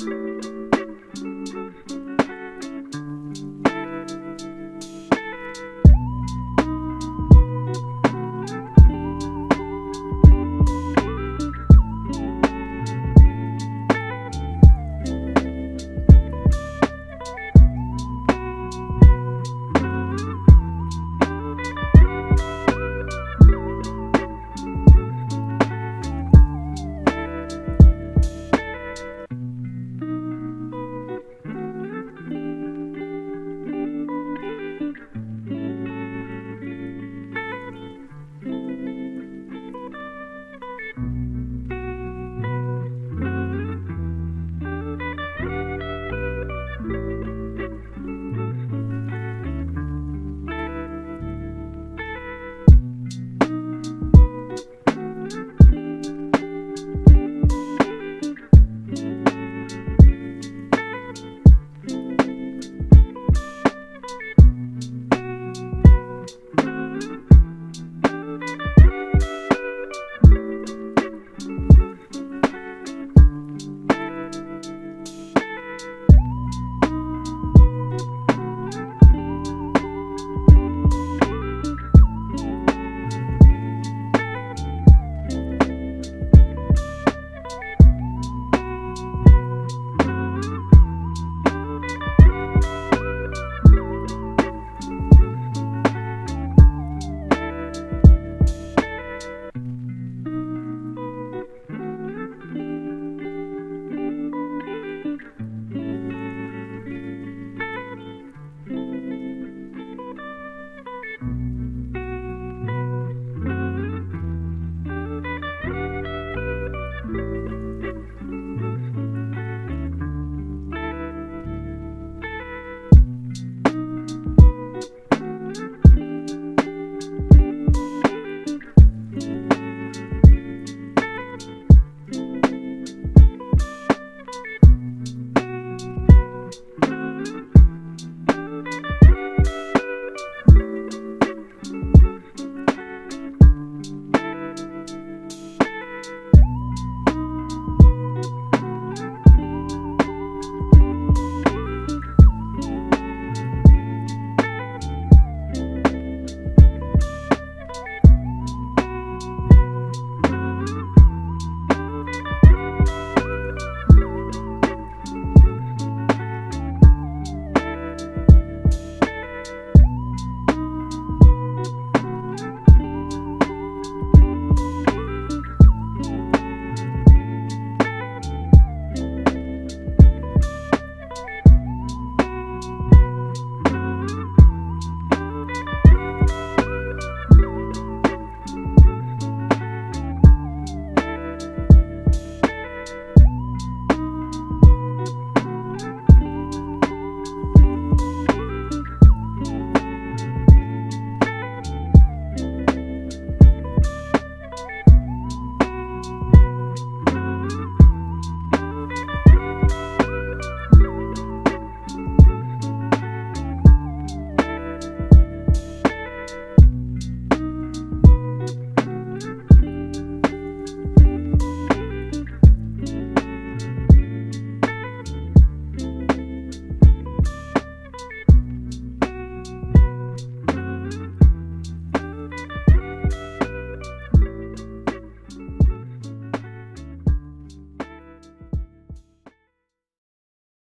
Música